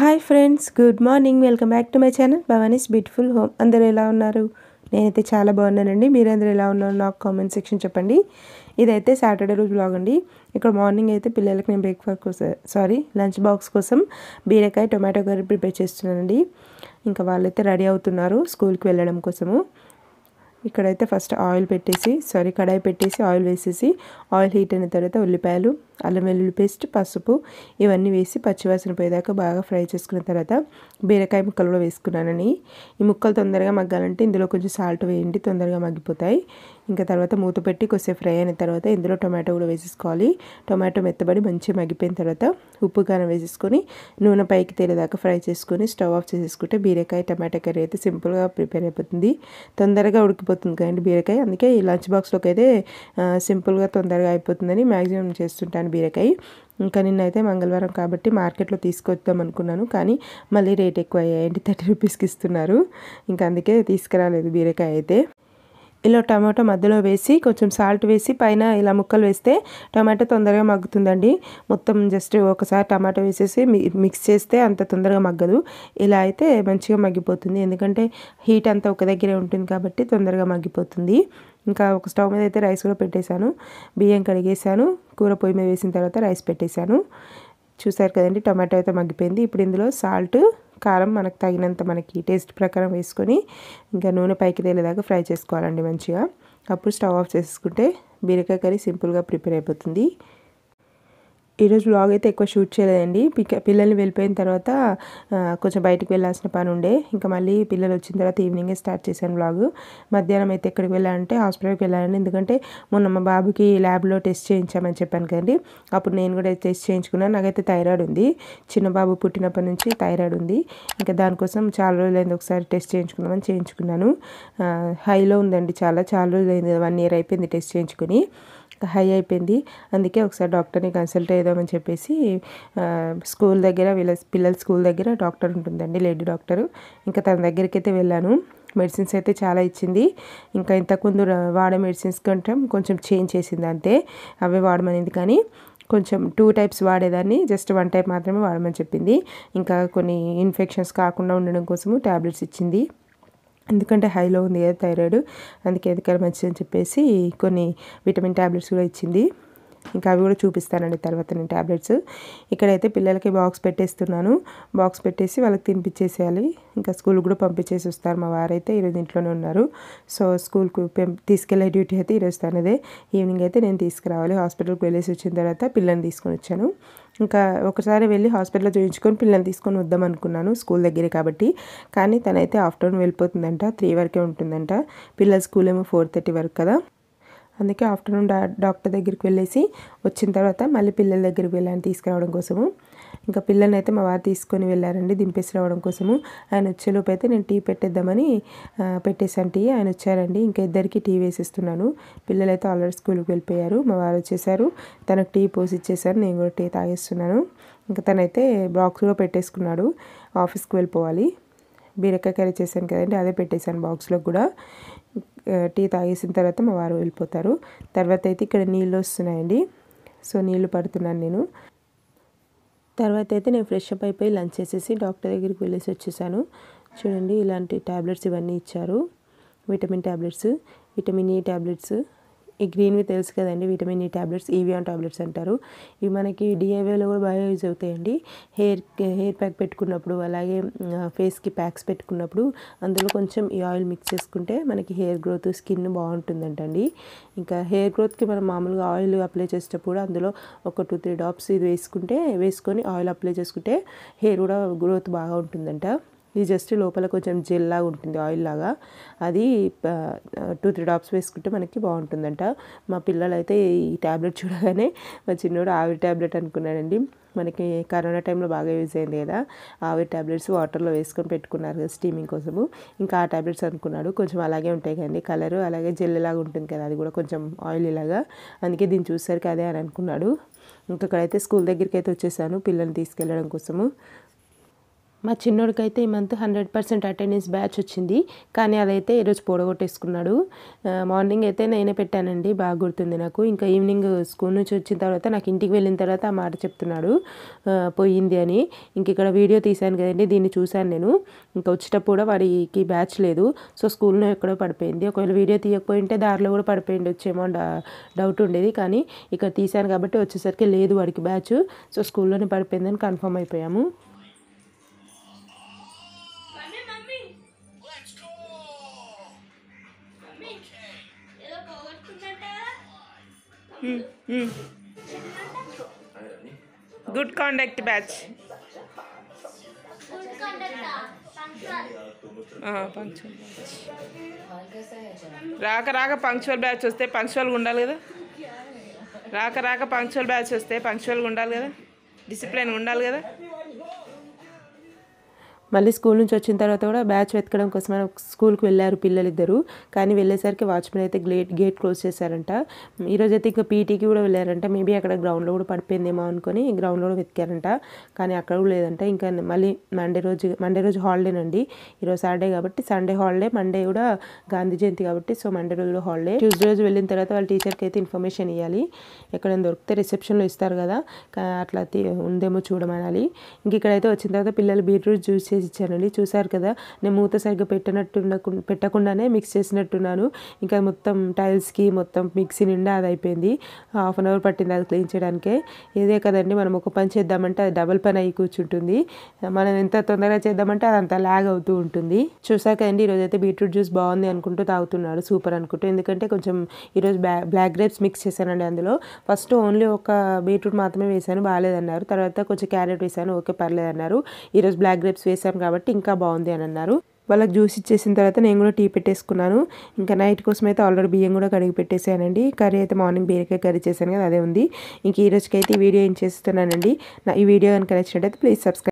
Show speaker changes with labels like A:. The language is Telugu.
A: Hi friends good morning. Welcome back to my channel. Bhavani's beautiful home. అందరూ ఎలా ఉన్నారు? నేనైతే చాలా బాగున్నానండి. మీరందరూ ఎలా ఉన్నారు? నాకు కామెంట్ సెక్షన్ చెప్పండి. ఇదైతే సాటర్డే రోజు బ్లాగ్ అండి. ఇక్కడ మార్నింగ్ అయితే పిల్లలకి నేను బ్రేక్ఫాస్ట్ కోసం సారీ లంచ్ బాక్స్ కోసం బీరకాయ టొమాటో కర్రీ ప్రిపేర్ చేస్తున్నానండి. ఇంకా వాళ్ళైతే రెడీ అవుతున్నారు స్కూల్కి వెళ్ళడం కోసము. ఇక్కడైతే ఫస్ట్ ఆయిల్ పెట్టేసి సారీ కడాయి పెట్టేసి ఆయిల్ వేసేసి ఆయిల్ హీట్ అయిన తర్వాత ఉల్లిపాయలు అల్లం వెల్లుల్లి పేస్ట్ పసుపు ఇవన్నీ వేసి పచ్చివాసన పోయేదాకా బాగా ఫ్రై చేసుకున్న తర్వాత బీరకాయ ముక్కలు కూడా వేసుకున్నానని ఈ ముక్కలు తొందరగా మగ్గాలంటే ఇందులో కొంచెం సాల్ట్ వేయండి తొందరగా మగ్గిపోతాయి. ఇంకా తర్వాత మూత పెట్టి కొద్దిసేపు ఫ్రై అయిన తర్వాత ఇందులో టొమాటో కూడా వేసేసుకోవాలి. టొమాటో మెత్తబడి మంచిగా మగ్గిపోయిన తర్వాత ఉప్పు కారం వేసేసుకొని నూనె పైకి తేలేదాకా ఫ్రై చేసుకొని స్టవ్ ఆఫ్ చేసేసుకుంటే బీరకాయ టమాటా కర్రీ అయితే సింపుల్గా ప్రిపేర్ అయిపోతుంది. తొందరగా ఉడికిపోతుంది కదండి బీరకాయ. అందుకే ఈ లంచ్ బాక్స్లోకి అయితే సింపుల్గా తొందరగా అయిపోతుందని మ్యాక్సిమం చేస్తుంటాను. బీరకాయ. ఇంకా నిన్నైతే మంగళవారం కాబట్టి మార్కెట్లో తీసుకొద్దాం అనుకున్నాను కానీ మళ్ళీ రేట్ ఎక్కువ అయ్యాయండి థర్టీ రూపీస్కి ఇస్తున్నారు? ఇంకా అందుకే తీసుకురాలేదు బీరకాయ అయితే. ఇలా టమాటో మధ్యలో వేసి కొంచెం సాల్ట్ వేసి పైన ఇలా ముక్కలు వేస్తే టమాటో తొందరగా మగ్గుతుందండి. మొత్తం జస్ట్ ఒకసారి టమాటో వేసేసి మిక్స్ చేస్తే అంత తొందరగా మగ్గదు. ఇలా అయితే మంచిగా మగ్గిపోతుంది. ఎందుకంటే హీట్ అంతా ఒక దగ్గరే ఉంటుంది కాబట్టి తొందరగా మగ్గిపోతుంది. ఇంకా ఒక స్టవ్ మీద అయితే రైస్ కూడా పెట్టేశాను. బియ్యం కడిగేసాను కూర పొయ్యి మీద వేసిన తర్వాత రైస్ పెట్టేశాను. చూసారు కదండి టమాటో అయితే మగ్గిపోయింది. ఇప్పుడు ఇందులో సాల్ట్ కారం మనకు తగినంత మనకి టేస్ట్ ప్రకారం వేసుకొని ఇంకా నూనె పైకి తేలేదాకా ఫ్రై చేసుకోవాలండి మంచిగా. అప్పుడు స్టవ్ ఆఫ్ చేసుకుంటే బీరకాయ కర్రీ సింపుల్గా ప్రిపేర్ అయిపోతుంది. ఈరోజు వ్లాగ్ అయితే ఎక్కువ షూట్ చేయలేదండి. పిల్లల్ని వెళ్ళిపోయిన తర్వాత కొంచెం బయటకు వెళ్ళాల్సిన పని ఉండే. ఇంకా మళ్ళీ పిల్లలు వచ్చిన తర్వాత ఈవినింగే స్టార్ట్ చేశాను వ్లాగ్ మధ్యాహ్నం అయితే ఎక్కడికి వెళ్ళాలంటే హాస్పిటల్కి వెళ్ళాలని. ఎందుకంటే మొన్న మా బాబుకి ల్యాబ్లో టెస్ట్ చేయించామని చెప్పాను కదండి. అప్పుడు నేను కూడా టెస్ట్ చేయించుకున్నాను. నాకైతే థైరాయిడ్ ఉంది. చిన్న బాబు పుట్టినప్పటి నుంచి థైరాయిడ్ ఉంది. ఇంకా దానికోసం చాలా రోజులైంది ఒకసారి టెస్ట్ చేయించుకుందామని చేయించుకున్నాను. హైలో ఉందండి చాలా. చాలా రోజులైంది. వన్ ఇయర్ అయిపోయింది టెస్ట్ చేయించుకుని. హై అయిపోయింది. అందుకే ఒకసారి డాక్టర్ని కన్సల్ట్ అయ్యామని చెప్పేసి స్కూల్ దగ్గర వీళ్ళ పిల్లల స్కూల్ దగ్గర డాక్టర్ ఉంటుందండి లేడీ డాక్టర్. ఇంకా తన దగ్గరికి అయితే వెళ్ళాను. మెడిసిన్స్ అయితే చాలా ఇచ్చింది. ఇంకా ఇంతకుముందు వాడే మెడిసిన్స్ కంటే కొంచెం చేంజ్ చేసింది అంతే. అవే వాడమనింది కానీ కొంచెం టూ టైప్స్ వాడేదాన్ని. జస్ట్ వన్ టైప్ మాత్రమే వాడమని చెప్పింది. ఇంకా కొన్ని ఇన్ఫెక్షన్స్ కాకుండా ఉండడం కోసము ట్యాబ్లెట్స్ ఇచ్చింది. ఎందుకంటే హైలో ఉంది కదా థైరాయిడ్. అందుకే ఎందుకని మంచిదని చెప్పేసి కొన్ని విటమిన్ ట్యాబ్లెట్స్ కూడా ఇచ్చింది. ఇంకా అవి కూడా చూపిస్తానండి తర్వాత నేను ట్యాబ్లెట్స్ ఇక్కడైతే పిల్లలకి బాక్స్ పెట్టేస్తున్నాను. బాక్స్ పెట్టేసి వాళ్ళకి తినిపించేసేయాలి ఇంకా స్కూల్కి కూడా పంపించేసి వస్తారు మా వారైతే. ఈరోజు ఇంట్లోనే ఉన్నారు. సో స్కూల్కి తీసుకెళ్ళే డ్యూటీ అయితే ఈరోజు తనదే. ఈవినింగ్ అయితే నేను తీసుకురావాలి. హాస్పిటల్కి వెళ్ళేసి వచ్చిన తర్వాత పిల్లల్ని తీసుకొని వచ్చాను. ఇంకా ఒకసారి వెళ్ళి హాస్పిటల్లో చూపించుకొని పిల్లల్ని తీసుకొని వద్దాం అనుకున్నాను స్కూల్ దగ్గరే కాబట్టి. కానీ తనైతే ఆఫ్టర్నూన్ వెళ్ళిపోతుందంట. త్రీ వరకే ఉంటుందంట. పిల్లల స్కూల్ ఏమో ఫోర్ థర్టీ వరకు కదా. అందుకే ఆఫ్టర్నూన్ డా డాక్టర్ దగ్గరికి వెళ్ళేసి వచ్చిన తర్వాత మళ్ళీ పిల్లల దగ్గరికి వెళ్ళాను తీసుకురావడం కోసము. ఇంకా పిల్లల్ని అయితే మా వారు తీసుకొని వెళ్ళారండి దింపేసి రావడం కోసము. ఆయన వచ్చేలోపు అయితే నేను టీ పెట్టేద్దామని పెట్టేశాను టీ. ఆయన వచ్చారండి. ఇంకా ఇద్దరికి టీ వేసిస్తున్నాను. పిల్లలు అయితే ఆల్రెడీ స్కూల్కి వెళ్ళిపోయారు. మా వారు వచ్చేసారు. తనకు టీ పోసి ఇచ్చేసారు. నేను కూడా టీ తాగేస్తున్నాను. ఇంకా తనైతే బాక్స్లో పెట్టేసుకున్నాడు. ఆఫీస్కి వెళ్ళిపోవాలి. బీరకాయ కర్రీ చేశాను కదండి అదే పెట్టేశాను బాక్స్లో కూడా. టీ తాగేసిన తర్వాత మా వారు వెళ్ళిపోతారు. తర్వాత అయితే ఇక్కడ నీళ్ళు వస్తున్నాయండి. సో నీళ్ళు పడుతున్నాను నేను. తర్వాత అయితే నేను ఫ్రెష్ అప్ అయిపోయి లంచ్ చేసేసి డాక్టర్ దగ్గరికి వెళ్ళేసి వచ్చేసాను. చూడండి ఇలాంటి ట్యాబ్లెట్స్ ఇవన్నీ ఇచ్చారు. Vitamin tablets vitamin E tablets ఈ గ్రీన్వి తెలుసు కదండి vitamin E tablets Evion tablets అంటారు. ఇవి మనకి డిఐవేలో కూడా బాగా యూజ్ అవుతాయండి. హెయిర్ హెయిర్ ప్యాక్ పెట్టుకున్నప్పుడు అలాగే ఫేస్కి ప్యాక్స్ పెట్టుకున్నప్పుడు అందులో కొంచెం ఈ ఆయిల్ మిక్స్ చేసుకుంటే మనకి హెయిర్ గ్రోత్ స్కిన్ బాగుంటుందంటండి. ఇంకా హెయిర్ గ్రోత్కి మనం మామూలుగా ఆయిల్ అప్లై చేసేటప్పుడు అందులో ఒక టూ త్రీ డ్రాప్స్ ఇది వేసుకుంటే వేసుకొని ఆయిల్ అప్లై చేసుకుంటే హెయిర్ కూడా గ్రోత్ బాగా ఉంటుందంట. ఇది జస్ట్ లోపల కొంచెం జెల్ లాగా ఉంటుంది ఆయిల్ లాగా. అది టూ త్రీ డ్రాప్స్ వేసుకుంటే మనకి బాగుంటుందంట. మా పిల్లలైతే ఈ ట్యాబ్లెట్ చూడగానే మా చిన్నోడు ఆవిరి ట్యాబ్లెట్ అనుకున్నాడండి. మనకి కరోనా టైంలో బాగా యూజ్ అయింది కదా. ఆవిరి ట్యాబ్లెట్స్ వాటర్లో వేసుకొని పెట్టుకున్నారు కదా స్టీమింగ్ కోసము. ఇంకా ఆ ట్యాబ్లెట్స్ అనుకున్నాడు. కొంచెం అలాగే ఉంటాయి కదండి. కలరు అలాగే జెల్ లాగా ఉంటుంది కదా. అది కూడా కొంచెం ఆయిల్ ఇలాగా అందుకే దీన్ని చూసరికి అదే అని అనుకున్నాడు. ఇంకొకడైతే స్కూల్ దగ్గరికి అయితే వచ్చేసాను పిల్లల్ని తీసుకెళ్ళడం కోసము. మా చిన్నోడికైతే ఈ month hundred percent attendance badge వచ్చింది. కానీ అదైతే ఈరోజు పొడగొట్టేసుకున్నాడు. మార్నింగ్ అయితే నేనే పెట్టానండి. బాగా గుర్తుంది నాకు. ఇంకా ఈవినింగ్ స్కూల్ నుంచి వచ్చిన తర్వాత నాకు ఇంటికి వెళ్ళిన తర్వాత ఆ మాట చెప్తున్నాడు. పోయింది అని. ఇంక ఇక్కడ వీడియో తీశాను కదండి. దీన్ని చూశాను నేను. ఇంకా వచ్చేటప్పుడు కూడా వాడికి బ్యాచ్ లేదు. సో స్కూల్లో ఎక్కడో పడిపోయింది. ఒకవేళ వీడియో తీయకపోయింటే దారిలో కూడా పడిపోయింది వచ్చేమో డౌట్ ఉండేది. కానీ ఇక్కడ తీశాను కాబట్టి వచ్చేసరికి లేదు వాడికి బ్యాచ్. సో స్కూల్లోనే పడిపోయిందని కన్ఫర్మ్ అయిపోయాము. Good conduct badge.
B: పంక్చువల్.
A: రాక రాక పంక్చువల్ బ్యాచ్ వస్తే పంక్చువల్గా ఉండాలి కదా? రాక రాక పంక్చువల్ బ్యాచ్ వస్తే పంక్చువల్గా ఉండాలి కదా? డిసిప్లిన్ ఉండాలి కదా? మళ్ళీ స్కూల్ నుంచి వచ్చిన తర్వాత కూడా బ్యాచ్ వెతకడం కోసం స్కూల్కి వెళ్ళారు పిల్లలిద్దరు. కానీ వెళ్ళేసరికి వాచ్మెన్ అయితే గేట్ గేట్ క్లోజ్ చేశారంట. ఈరోజు అయితే ఇంకా పీటీకి కూడా వెళ్ళారంట. మేబీ అక్కడ గ్రౌండ్లో కూడా పడిపోయిందేమో అనుకొని గ్రౌండ్లో కూడా వెతికారంట. కానీ అక్కడ కూడా లేదంట. ఇంకా మళ్ళీ మండే రోజు మండే రోజు హాలిడేనండి ఈరోజు సాటర్డే కాబట్టి సండే హాలిడే మండే కూడా గాంధీ జయంతి కాబట్టి సో మండే రోజు కూడా హాలిడే. ట్యూస్డే రోజు వెళ్ళిన తర్వాత వాళ్ళ టీచర్కి అయితే ఇన్ఫర్మేషన్ ఇవ్వాలి ఎక్కడైనా దొరికితే రిసెప్షన్లో ఇస్తారు కదా. అట్లా ఉందేమో చూడమనాలి. ఇంక ఇక్కడైతే వచ్చిన తర్వాత పిల్లలు బీట్రూట్ జ్యూస్ చేసి ఇచ్చానండి చూసారు కదా నేను మూత సరిగ్గా పెట్టనట్టు పెట్టకుండానే మిక్స్ చేసినట్టున్నాను. ఇంకా మొత్తం టైల్స్కి మొత్తం మిక్సీ నిండా అది అయిపోయింది. హాఫ్ అన్ అవర్ పట్టింది అది క్లీన్ చేయడానికే. ఇదే కదండి మనం ఒక పని చేద్దామంటే అది డబల్ పని అయ్యి కూర్చుంటుంది. మనం ఎంత తొందరగా చేద్దామంటే అది అంత లాగ్ అవుతూ ఉంటుంది. చూసాక అండి ఈరోజు అయితే బీట్రూట్ జ్యూస్ బాగుంది అనుకుంటూ తాగుతున్నాడు సూపర్ అనుకుంటూ. ఎందుకంటే కొంచెం ఈరోజు బ్లా బ్లాక్ గ్రేప్స్ మిక్స్ చేశానండి అందులో. ఫస్ట్ ఓన్లీ ఒక బీట్రూట్ మాత్రమే వేసాను బాగాలేదన్నారు. తర్వాత కొంచెం క్యారెట్ వేసాను ఓకే పర్లేదన్నారు. ఈరోజు బ్లాక్ గ్రేప్స్ చేశాం కాబట్టి ఇంకా బాగుంది అని అన్నారు. వాళ్ళకి జ్యూస్ ఇచ్చేసిన తర్వాత నేను కూడా టీ పెట్టేసుకున్నాను. ఇంకా నైట్ కోసం అయితే ఆల్రెడీ బియ్యం కూడా కడిగి పెట్టేసానండి. కర్రీ అయితే మార్నింగ్ బీరకాయ కర్రీ చేశాను కదా అదే ఉంది. ఇంక ఈ రోజుకైతే ఈ వీడియో ఏం చేస్తున్నానండి? నా ఈ వీడియో కనుక నచ్చినట్టయితే ప్లీజ్ సబ్స్క్రైబ్